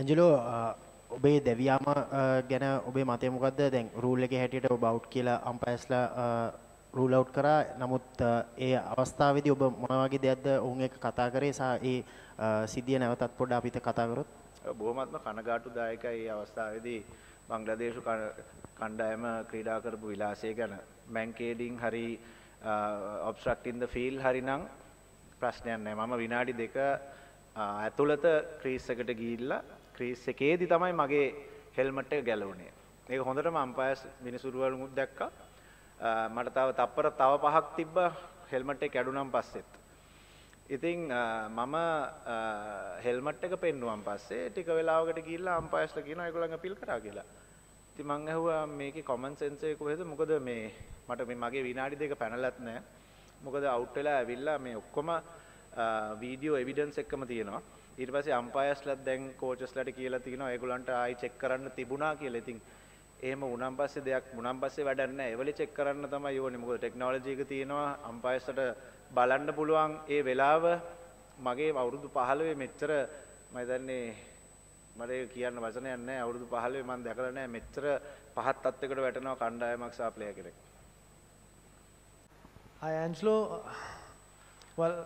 Angelo ඔබේ දෙවියාම ගැන ඔබේ මතය මොකක්ද දැන් රූල් එකේ හැටියට ඔබ අවුට් කියලා අම්පයර්ස්ලා රූල් අවුට් කරා. නමුත් ඒ අවස්ථාවේදී ඔබ මොන වගේ දෙයක්ද ඔවුන් එක්ක කතා කරේ? සහ ඒ සිද්ධිය නැවතත් පොඩ්ඩක් අපිට කතා කරොත්. බොහොමත්ම කනගාටුදායකයි මේ අවස්ථාවේදී බංග්ලාදේශ කණ්ඩායම ක්‍රීඩා කරපු විලාසය ගැන. මැන්කේඩින් හරි ඔබ්ස්ට්‍රක්ටින් ද ෆීල් හරි නම් ප්‍රශ්නයක් නැහැ මම විනාඩි දෙක ඇතුළත ක්‍රීස් එකට ගිහිල්ලා ක්‍රීස් එකේදී තමයි මගේ හෙල්මට් එක ගැලවුණේ. ඒක හොඳටම අම්පයර්ස් විනිසුරුවලුත් දැක්කා. මට තව තප්පර තව පහක් තිබ්බ හෙල්මට් එක කැඩුනම් පස්සෙත්. ඉතින් මම හෙල්මට් එක පෙන්නුවම් පස්සේ ටික වෙලාවකට ගිහිල්ලා අම්පයර්ස්ලා කියනවා ඒගොල්ලන් අපීල් කරා කියලා. ඉතින් මං ඇහුවා මේකේ කොමන් සෙන්ස් එක කොහෙද? මොකද මේ මට මේ මගේ විනාඩි දෙක පැනලත් නැහැ. මොකද අවුට් වෙලා ඇවිල්ලා මේ ඔක්කොම වීඩියෝ එවිඩන්ස් එක්කම තියෙනවා. ඊට පස්සේ අම්පයර්ස්ලත් දැන් කෝචස්ලට කියලා තියෙනවා ඒගොල්ලන්ට ආයි චෙක් කරන්න තිබුණා කියලා. ඉතින් එහෙම වුණාන් පස්සේ දෙයක් වුණාන් පස්සේ වැඩක් නැහැ. ඒවලේ චෙක් කරන්න තමයි ඕනේ. මොකද ටෙක්නොලොජි එක තියෙනවා අම්පයර්ස්ලට බලන්න පුළුවන් ඒ වෙලාව මගේ අවුරුදු 15 මෙච්චර මම දන්නේ මට ඒක කියන්න වචනයක් නැහැ. අවුරුදු 15 මම දැකලා නැහැ මෙච්චර පහත් තත්යකට වැටෙනවා කණ්ඩායමක් සහ ප්ලේයර් කෙනෙක්. Hi Angelo. Well,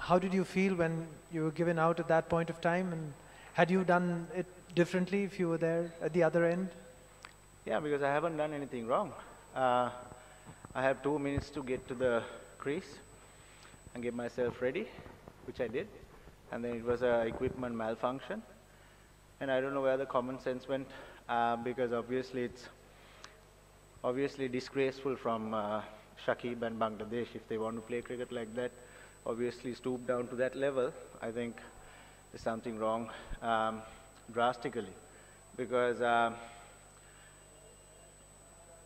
how did you feel when you were given out at that point of time? And had you done it differently if you were there at the other end? Yeah, because I haven't done anything wrong. Uh, I have two minutes to get to the crease and get myself ready, which I did. And then it was a equipment malfunction. And I don't know where the common sense went, uh, because obviously it's obviously disgraceful from uh, Shakib and Bangladesh if they want to play cricket like that obviously stoop down to that level, I think there's something wrong um, drastically. Because, um,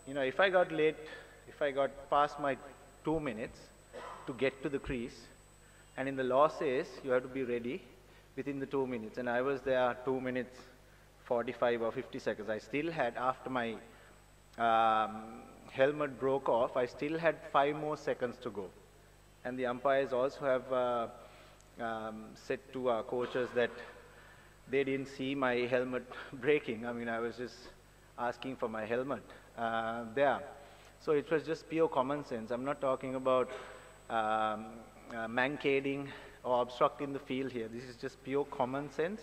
you know, if I got late, if I got past my two minutes to get to the crease, and in the law says you have to be ready within the two minutes, and I was there two minutes 45 or 50 seconds. I still had, after my um, helmet broke off, I still had five more seconds to go and the umpires also have uh, um, said to our coaches that they didn't see my helmet breaking. I mean, I was just asking for my helmet uh, there. So it was just pure common sense. I'm not talking about um, uh, mankading or obstructing the field here. This is just pure common sense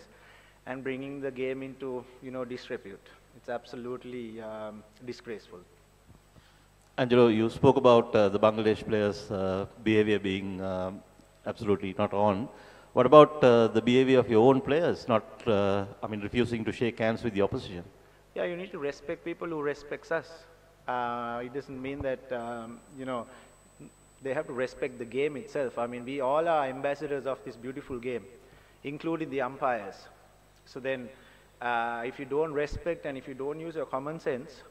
and bringing the game into, you know, disrepute. It's absolutely um, disgraceful. Angelo, you spoke about uh, the Bangladesh players' uh, behavior being um, absolutely not on. What about uh, the behavior of your own players, not, uh, I mean, refusing to shake hands with the opposition? Yeah, you need to respect people who respects us. Uh, it doesn't mean that, um, you know, they have to respect the game itself. I mean, we all are ambassadors of this beautiful game, including the umpires. So then, uh, if you don't respect and if you don't use your common sense,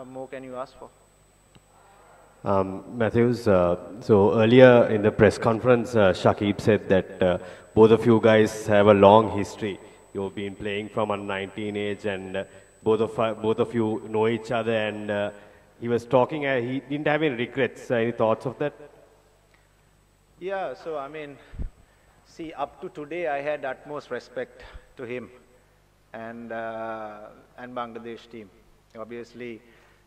what more can you ask for? Um, Mathews, uh, so earlier in the press conference, uh, Shakib said that uh, both of you guys have a long history. You've been playing from a 19 age and uh, both, of, uh, both of you know each other and uh, he was talking, he didn't have any regrets. any thoughts of that? Yeah, so I mean, see, up to today I had utmost respect to him and, and Bangladesh team. Obviously,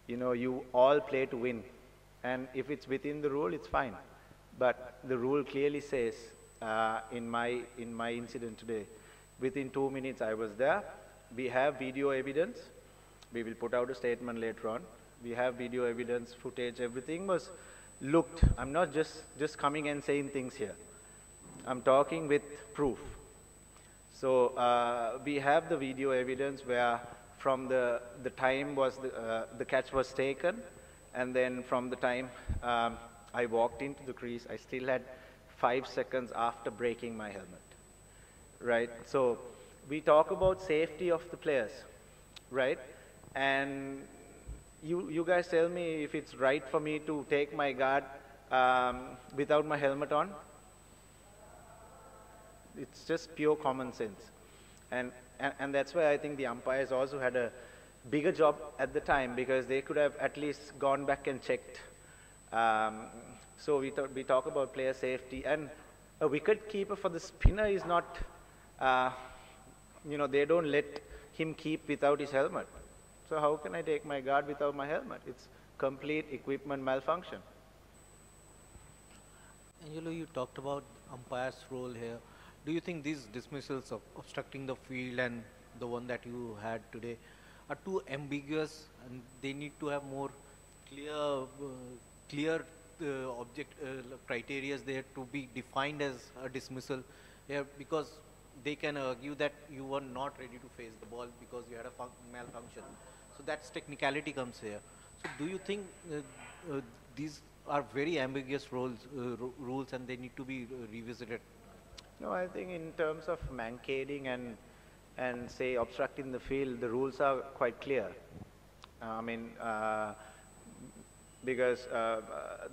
you know, you all play to win. And if it's within the rule, it's fine. But the rule clearly says, uh, in, my, in my incident today, within two minutes I was there. We have video evidence. We will put out a statement later on. We have video evidence, footage, everything was looked. I'm not just, just coming and saying things here. I'm talking with proof. So uh, we have the video evidence where from the, the time was the, uh, the catch was taken, and then from the time um, I walked into the crease, I still had five seconds after breaking my helmet, right? So we talk about safety of the players, right? And you, you guys tell me if it's right for me to take my guard um, without my helmet on. It's just pure common sense. And and, and that's why I think the umpires also had a bigger job at the time because they could have at least gone back and checked. Um, so we, we talk about player safety and a wicket keeper for the spinner is not uh, you know, they don't let him keep without his helmet. So how can I take my guard without my helmet? It's complete equipment malfunction. Angelo, you talked about umpire's role here. Do you think these dismissals of obstructing the field and the one that you had today are too ambiguous and they need to have more clear, uh, clear uh, object uh, criteria there to be defined as a dismissal here because they can argue that you were not ready to face the ball because you had a malfunction. So that's technicality comes here. So do you think uh, uh, these are very ambiguous roles, uh, rules and they need to be uh, revisited? No, I think in terms of mankading and, and say obstructing the field, the rules are quite clear. Uh, I mean, uh, because uh,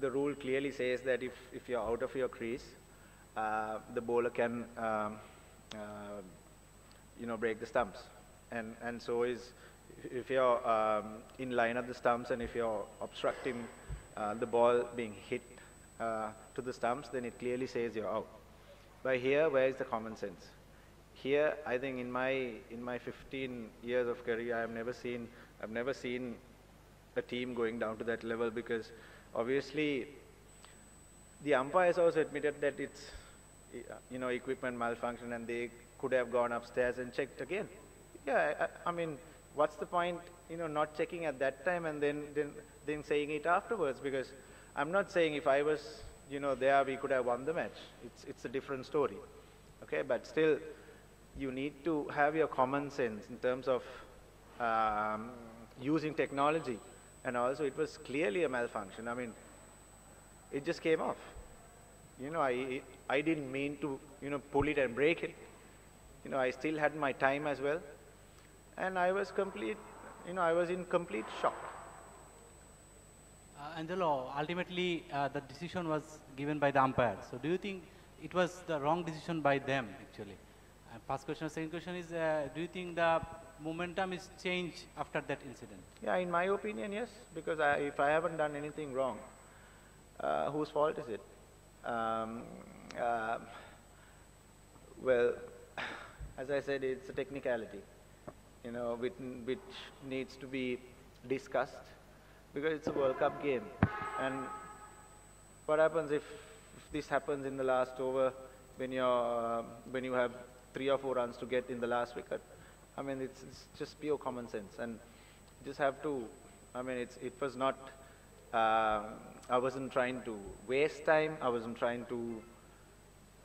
the rule clearly says that if, if you're out of your crease, uh, the bowler can, um, you know, break the stumps. And, and so is, if you're um, in line of the stumps and if you're obstructing uh, the ball being hit uh, to the stumps, then it clearly says you're out. But here, where is the common sense? Here, I think in my in my 15 years of career, I have never seen I've never seen a team going down to that level because obviously the umpires also admitted that it's you know equipment malfunction and they could have gone upstairs and checked again. Yeah, I, I mean, what's the point, you know, not checking at that time and then then then saying it afterwards because I'm not saying if I was, you know, there we could have won the match. It's, it's a different story. Okay, but still, you need to have your common sense in terms of um, using technology. And also, it was clearly a malfunction. I mean, it just came off. You know, I, I didn't mean to, you know, pull it and break it. You know, I still had my time as well. And I was complete, you know, I was in complete shock. Uh, Angelo, ultimately uh, the decision was given by the umpire. So do you think it was the wrong decision by them actually? Uh, first question. Second question is, do you think the momentum is changed after that incident? Yeah, in my opinion, yes. Because I, if I haven't done anything wrong, uh, whose fault is it? Um, uh, well, as I said, it's a technicality, you know, which, which needs to be discussed because it's a World Cup game. And what happens if, if this happens in the last over when, you're, uh, when you have three or four runs to get in the last wicket? I mean, it's, it's just pure common sense. And you just have to, I mean, it's, it was not, uh, I wasn't trying to waste time. I wasn't trying to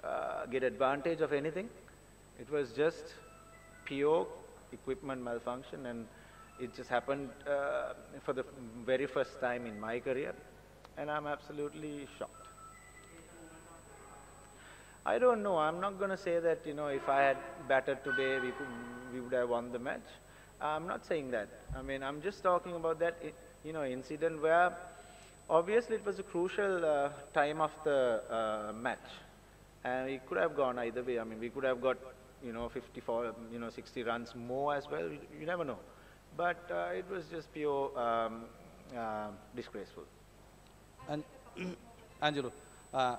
uh, get advantage of anything. It was just pure equipment malfunction and it just happened uh, for the very first time in my career, and I'm absolutely shocked. I don't know. I'm not going to say that, you know, if I had batted today, we, could, we would have won the match. I'm not saying that. I mean, I'm just talking about that, you know, incident where obviously it was a crucial uh, time of the uh, match. And it could have gone either way. I mean, we could have got, you know, 54, you know, 60 runs more as well. You, you never know but uh, it was just pure um, uh, disgraceful. And Angelo, uh,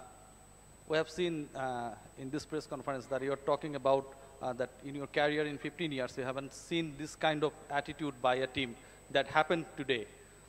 we have seen uh, in this press conference that you're talking about uh, that in your career in 15 years, you haven't seen this kind of attitude by a team that happened today.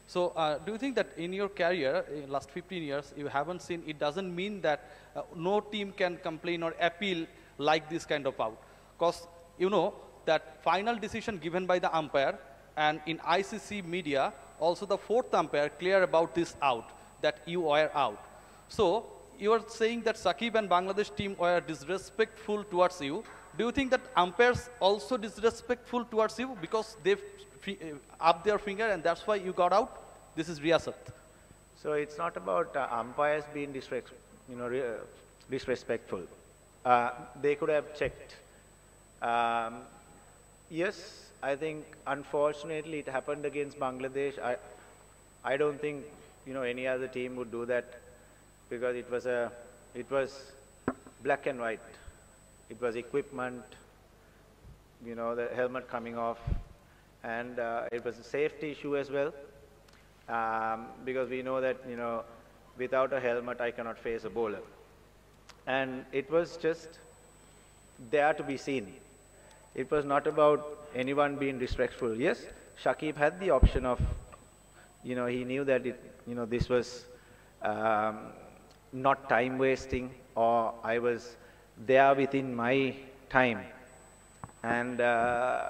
So uh, do you think that in your career, in last 15 years, you haven't seen, it doesn't mean that no team can complain or appeal like this kind of out? Because you know that final decision given by the umpire and in ICC media, also the fourth umpire clear about this out, that you were out. So you are saying that Shakib and Bangladesh team were disrespectful towards you. Do you think that umpires also disrespectful towards you because they've uh, up their finger and that's why you got out? This is Riyasat. So it's not about uh, umpires being disres you know, uh, disrespectful. Uh, they could have checked. Um, yes, I think unfortunately it happened against Bangladesh. I, I don't think you know any other team would do that because it was a, it was black and white. It was equipment, you know, the helmet coming off, and uh, it was a safety issue as well um, because we know that you know without a helmet I cannot face a bowler, and it was just there to be seen. It was not about anyone being disrespectful. Yes, Shakib had the option of, you know, he knew that it, you know, this was um, not time wasting or I was there within my time. And uh,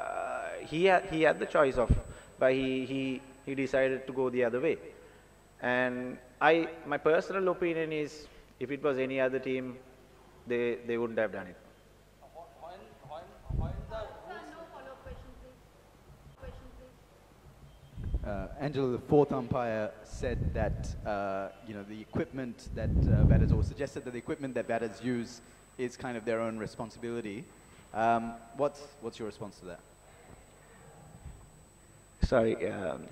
he, had, he had the choice of, but he, he, he decided to go the other way. And I, my personal opinion is, if it was any other team, they, they wouldn't have done it. Uh, Angelo, the fourth umpire, said that uh, you know the equipment that uh, batters, or suggested that the equipment that batters use is kind of their own responsibility. Um, what's what's your response to that? Sorry, um,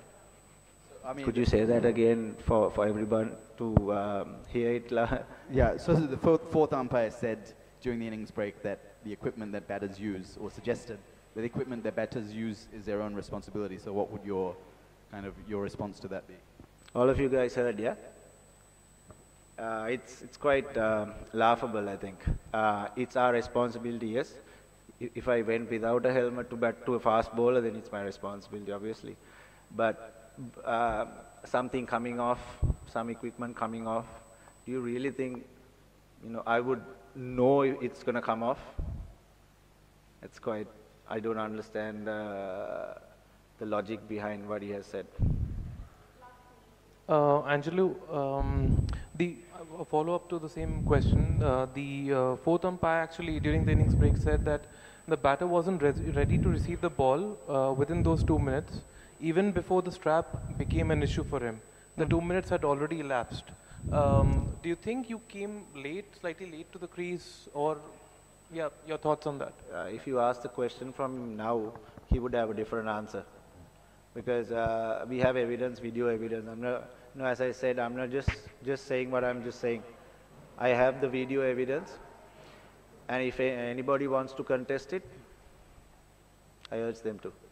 I mean, could you say that again for, for everyone to um, hear it? Yeah. So the fourth, fourth umpire said during the innings break that the equipment that batters use, or suggested that the equipment that batters use is their own responsibility. So what would your kind of your response to that be? All of you guys heard, yeah? Uh, it's, it's quite um laughable, I think. Uh, it's our responsibility, yes. If I went without a helmet to bat to a fast bowler, then it's my responsibility, obviously. But uh, something coming off, some equipment coming off, do you really think, you know, I would know if it's going to come off? It's quite, I don't understand uh, the logic behind what he has said. Uh, Angelo, um, the a follow-up to the same question. Uh, the uh, fourth umpire actually during the innings break said that the batter wasn't ready to receive the ball uh, within those two minutes, even before the strap became an issue for him. The two minutes had already elapsed. Um, do you think you came late, slightly late to the crease, or yeah, your thoughts on that? uh, if you ask the question from him now, he would have a different answer. Because uh, we have evidence, video evidence. I'm not, know, as I said, I'm not just, just saying what I'm just saying. I have the video evidence, and if anybody wants to contest it, I urge them to.